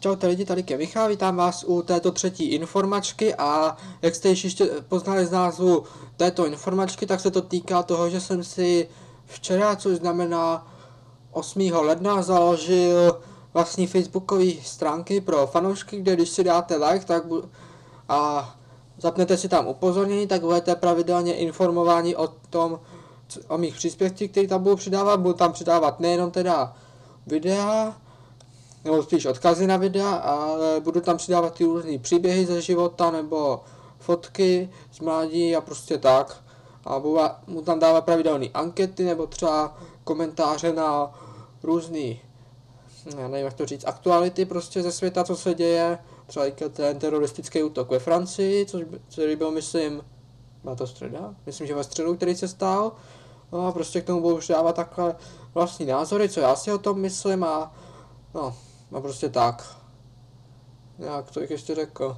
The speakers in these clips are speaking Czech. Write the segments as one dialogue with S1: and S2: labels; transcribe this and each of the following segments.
S1: Čau lidi, tady je Michal, vítám vás u této třetí informačky a jak jste již ještě poznali z názvu této informačky, tak se to týká toho, že jsem si včera, což znamená 8. ledna, založil vlastní facebookové stránky pro fanoušky, kde když si dáte like tak a zapnete si tam upozornění, tak budete pravidelně informováni o tom, o mých příspěvcích, které tam budu přidávat. Budu tam přidávat nejenom teda videa, nebo spíš odkazy na videa, ale budu tam přidávat ty různé příběhy ze života nebo fotky z mládí a prostě tak. A budu, budu tam dávat pravidelné ankety nebo třeba komentáře na různý, já nevím jak to říct, aktuality prostě ze světa, co se děje. Třeba ten teroristický útok ve Francii, což který byl, myslím, byla to středa? Myslím, že ve středu, který se stal. No a prostě k tomu budu dávat takhle vlastní názory, co já si o tom myslím a no, No prostě tak. Jak to ještě řekl.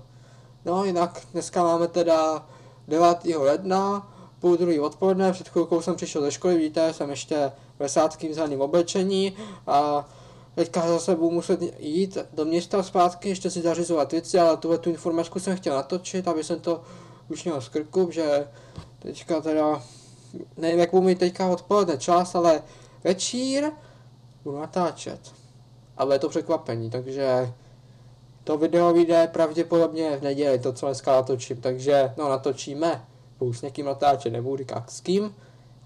S1: No jinak dneska máme teda 9. ledna, půl druhý odpoledne, před chvilkou jsem přišel ze školy, vidíte, jsem ještě ve sádským zeleným oblečení a teďka zase budu muset jít do města zpátky, ještě si zařizovat věci, ale tuhle tu informačku jsem chtěl natočit, aby jsem to už měl z krku, že teďka teda, nevím jak budu mít teďka odpoledne čas, ale večír budu natáčet ale je to překvapení, takže to video vyjde pravděpodobně v neděli, to co dneska natočím, takže no natočíme, budu s někým natáčet, nebudu říkat s kým,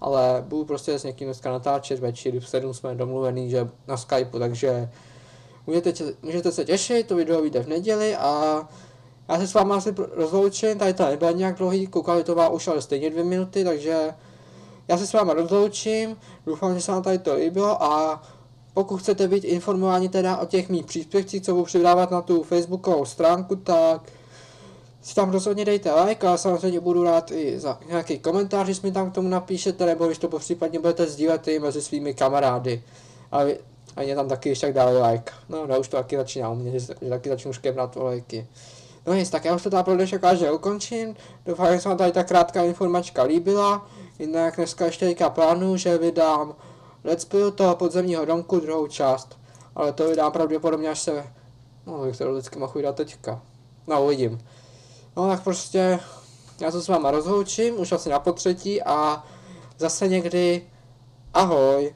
S1: ale budu prostě s někým dneska natáčet večer, v 7 jsme domluvený, že na Skypeu, takže můžete, můžete se těšit, to video vyjde v neděli a já se s vámi asi rozloučím, tady to nebude nějak dlouhý, koukali to má už ale stejně dvě minuty, takže já se s vámi rozloučím, doufám, že se vám tady to líbilo a pokud chcete být informováni teda o těch mých příspěvcích, co budu přidávat na tu facebookovou stránku, tak si tam rozhodně dejte like a samozřejmě budu rád i za nějaký komentář, když mi tam k tomu napíšete, nebo když to případně budete sdílet i mezi svými kamarády. A, vy, a mě tam taky ještě tak dali like. No, no už to taky začíná u mě, že, že taky začnu škebrat lajky. No nic, tak já už to tady pro dnešek že ukončím. Doufám, že se vám tady ta krátká informačka líbila. Jinak dneska ještě teďka plánu, že vydám Let's Play toho podzemního domku, druhou část. Ale to vydám pravděpodobně až se... No, jak to vždycky mohu vydat teďka. No, uvidím. No, tak prostě... Já se s váma rozhoučím, už asi na potřetí a zase někdy... Ahoj!